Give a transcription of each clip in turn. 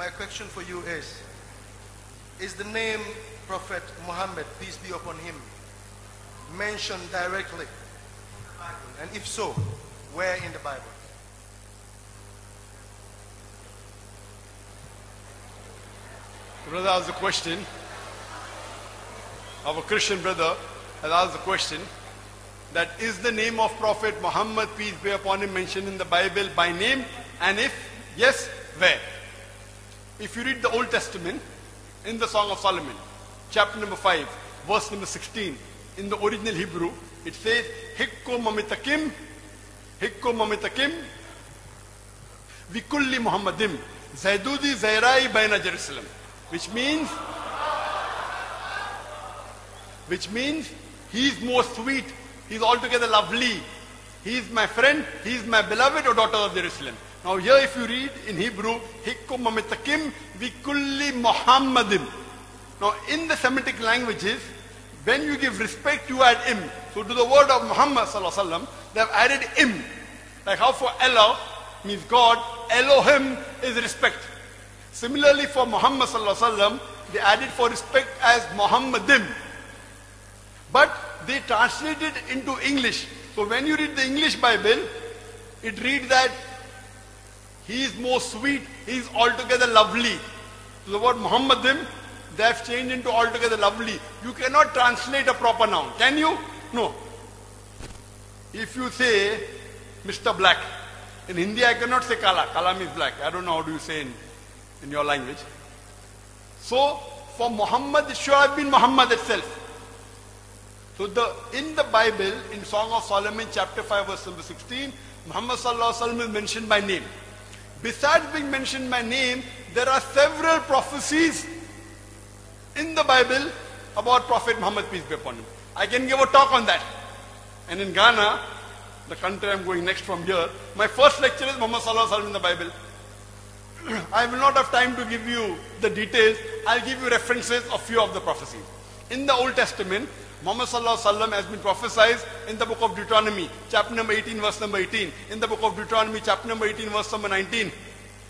my question for you is, is the name Prophet Muhammad, peace be upon him, mentioned directly? And if so, where in the Bible? Brother asked the question. Our Christian brother has asked the question that is the name of Prophet Muhammad, peace be upon him, mentioned in the Bible by name? And if yes, where? If you read the Old Testament in the Song of Solomon, chapter number 5, verse number 16, in the original Hebrew, it says, Hikko mamitakim, Hikko mamitakim, Vikulli Muhammadim, Zaidudi Zairai Baina Jerusalem. Which means, which means he is more sweet, he is altogether lovely, he is my friend, he is my beloved, O daughter of Jerusalem. Now here if you read in Hebrew, Hikkum mamitakim vikulli Muhammadim. Now in the Semitic languages, when you give respect, you add im. So to the word of Muhammad sallallahu they have added im. Like how for Allah means God, Elohim is respect. Similarly for Muhammad sallallahu they added for respect as Muhammadim. But they translated into English. So when you read the English Bible, it reads that he is more sweet, he is altogether lovely. So the word Muhammadim, they have changed into altogether lovely. You cannot translate a proper noun. Can you? No. If you say Mr. Black, in Hindi I cannot say Kala. Kala means black. I don't know how do you say in, in your language. So for Muhammad, it should have been Muhammad itself. So the, in the Bible, in Song of Solomon, chapter 5, verse number 16, Muhammad is mentioned by name. Besides being mentioned by name, there are several prophecies in the Bible about Prophet Muhammad, peace be upon him. I can give a talk on that. And in Ghana, the country I'm going next from here, my first lecture is Muhammad sallallahu alaihi in the Bible. I will not have time to give you the details. I'll give you references of few of the prophecies. In the Old Testament, Muhammad has been prophesied in the book of Deuteronomy, chapter number 18, verse number 18. In the book of Deuteronomy, chapter number 18, verse number 19.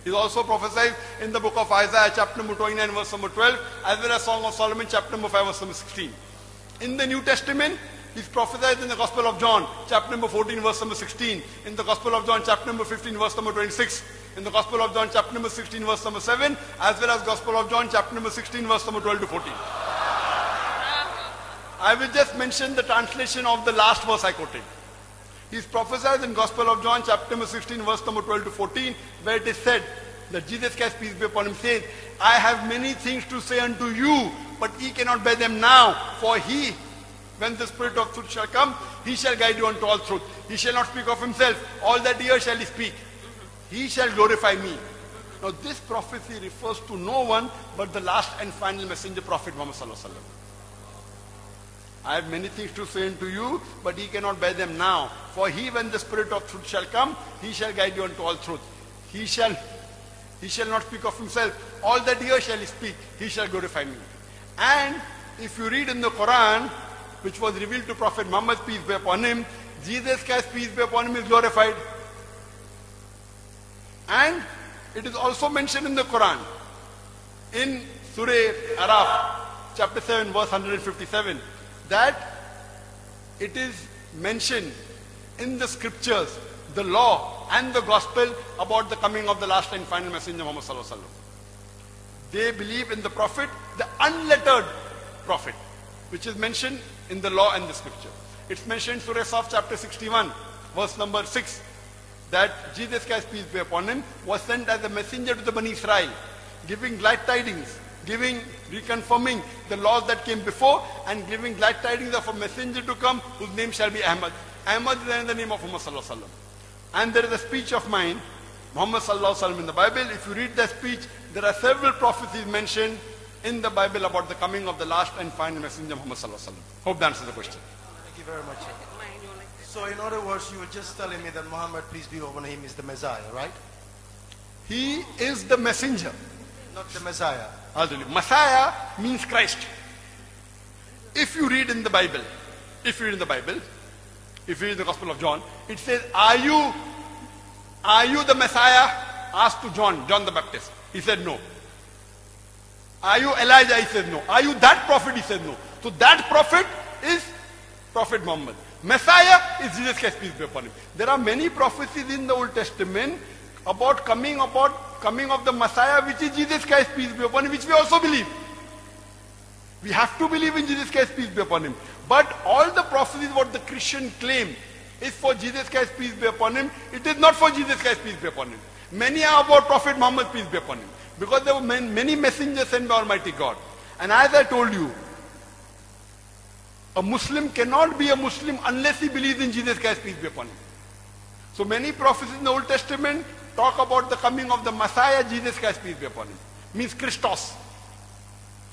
He's also prophesied in the book of Isaiah, chapter number 29, verse number 12, as well as Song of Solomon, chapter number 5, verse number 16. In the New Testament, he's prophesied in the Gospel of John, chapter number 14, verse number 16. In the Gospel of John, chapter number 15, verse number 26. In the Gospel of John, chapter number 16, verse number 7, as well as Gospel of John, chapter number 16, verse number 12 to 14. I will just mention the translation of the last verse I quoted. He's prophesied in Gospel of John, chapter number 16, verse number 12 to 14, where it is said that Jesus Christ, peace be upon him, says, I have many things to say unto you, but ye cannot bear them now. For he, when the Spirit of truth shall come, he shall guide you unto all truth. He shall not speak of himself. All that he shall he speak. He shall glorify me. Now this prophecy refers to no one but the last and final messenger prophet Muhammad sallallahu alaihi wasallam. I have many things to say unto you, but ye cannot bear them now. For he, when the Spirit of truth shall come, he shall guide you unto all truth. He shall, he shall not speak of himself. All that he shall speak, he shall glorify me. And if you read in the Quran, which was revealed to Prophet Muhammad, peace be upon him, Jesus Christ, peace be upon him, is glorified. And it is also mentioned in the Quran, in Surah Araf, chapter 7, verse 157 that it is mentioned in the scriptures, the law and the gospel about the coming of the last and final messenger Muhammad sallallahu alaihi. They believe in the prophet, the unlettered prophet, which is mentioned in the law and the scripture. It's mentioned Surah Saf chapter 61, verse number 6, that Jesus Christ, peace be upon him, was sent as a messenger to the Bani Israel, giving glad tidings giving, reconfirming the laws that came before and giving glad tidings of a messenger to come whose name shall be Ahmad. Ahmad is the name of Muhammad sallallahu alaihi wasallam. And there is a speech of mine, Muhammad sallallahu alaihi wasallam in the Bible. If you read that speech, there are several prophecies mentioned in the Bible about the coming of the last and final messenger Muhammad sallallahu alaihi wasallam. Hope that answers the question. Thank you very much. So in other words, you were just telling me that Muhammad, peace be upon him, is the Messiah, right? He is the messenger. Not the Messiah. Hallelujah. Messiah means Christ. If you read in the Bible, if you read in the Bible, if you read the Gospel of John, it says, Are you, are you the Messiah? Asked to John, John the Baptist. He said, No. Are you Elijah? He said no. Are you that prophet? He said no. So that prophet is Prophet Muhammad. Messiah is Jesus Christ, peace be upon him. There are many prophecies in the Old Testament about coming about coming of the Messiah, which is Jesus Christ, peace be upon him, which we also believe. We have to believe in Jesus Christ, peace be upon him. But all the prophecies what the Christian claim is for Jesus Christ, peace be upon him. It is not for Jesus Christ, peace be upon him. Many are about Prophet Muhammad, peace be upon him. Because there were many messengers sent by Almighty God. And as I told you, a Muslim cannot be a Muslim unless he believes in Jesus Christ, peace be upon him. So many prophecies in the Old Testament talk about the coming of the Messiah, Jesus Christ, peace be upon him. Means Christos.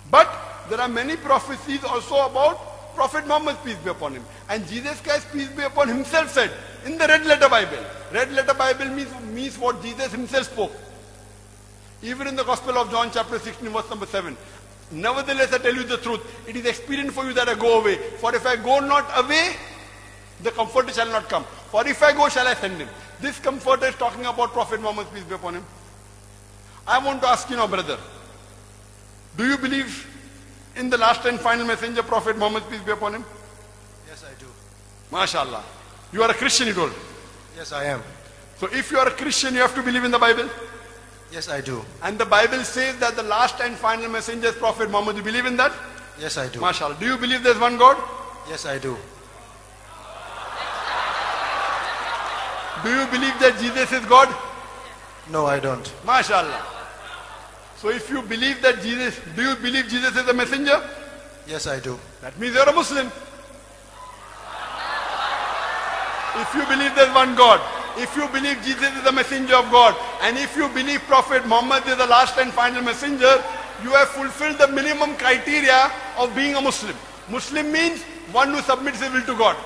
But there are many prophecies also about Prophet Muhammad, peace be upon him. And Jesus Christ, peace be upon himself said in the red letter Bible. Red letter Bible means, means what Jesus himself spoke. Even in the Gospel of John chapter 16 verse number 7. Nevertheless, I tell you the truth. It is expedient for you that I go away. For if I go not away, the comforter shall not come. For if I go, shall I send him. This comforter is talking about Prophet Muhammad, peace be upon him. I want to ask you now, brother. Do you believe in the last and final messenger, Prophet Muhammad, peace be upon him? Yes, I do. MashaAllah. You are a Christian, you told. Yes, I am. So if you are a Christian, you have to believe in the Bible. Yes, I do. And the Bible says that the last and final messenger is Prophet Muhammad. You believe in that? Yes, I do. MashaAllah. Do you believe there's one God? Yes, I do. Do you believe that Jesus is God? No, I don't. MashaAllah. So if you believe that Jesus, do you believe Jesus is a messenger? Yes, I do. That means you're a Muslim. If you believe there's one God, if you believe Jesus is the messenger of God, and if you believe Prophet Muhammad is the last and final messenger, you have fulfilled the minimum criteria of being a Muslim. Muslim means one who submits his will to God.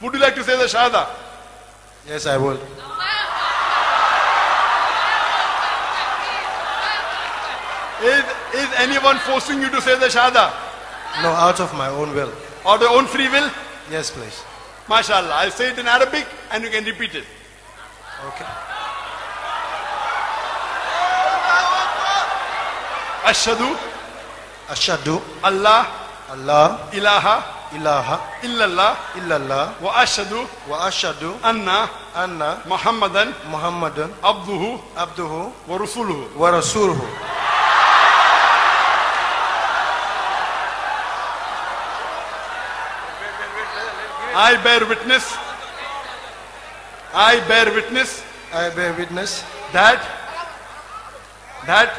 Would you like to say the Shahada? Yes, I will. Is, is anyone forcing you to say the Shahada? No, out of my own will. Or their own free will? Yes, please. MashaAllah. I'll say it in Arabic and you can repeat it. Okay. Ashadu Ashadu Allah Allah ilaha ilaha illallah illallah wa ashadu wa ashadu anna anna Muhammadan Muhammadan abduhu abduhu wa rasuluhu. I bear witness. I bear witness I bear witness that that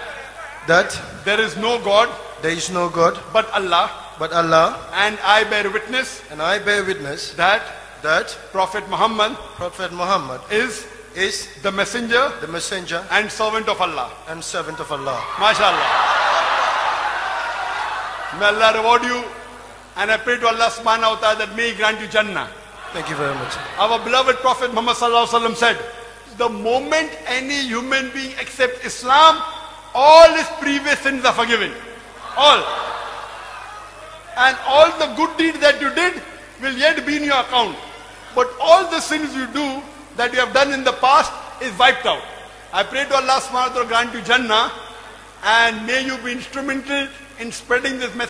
that there is no God there is no God but Allah but Allah and I bear witness and I bear witness that that Prophet Muhammad Prophet Muhammad is is the messenger the messenger and servant of Allah. and servant of Allah. MashaAllah. May Allah reward you and I pray to Allah subhanahu wa ta'ala that may He grant you Jannah. Thank you very much. Our beloved Prophet Muhammad sallallahu alaihi wasallam said, the moment any human being accepts Islam, all his previous sins are forgiven. All. And all the good deeds that you did will yet be in your account. But all the sins you do that you have done in the past is wiped out. I pray to Allah subhanahu wa ta'ala grant you Jannah and may you be instrumental in spreading this message.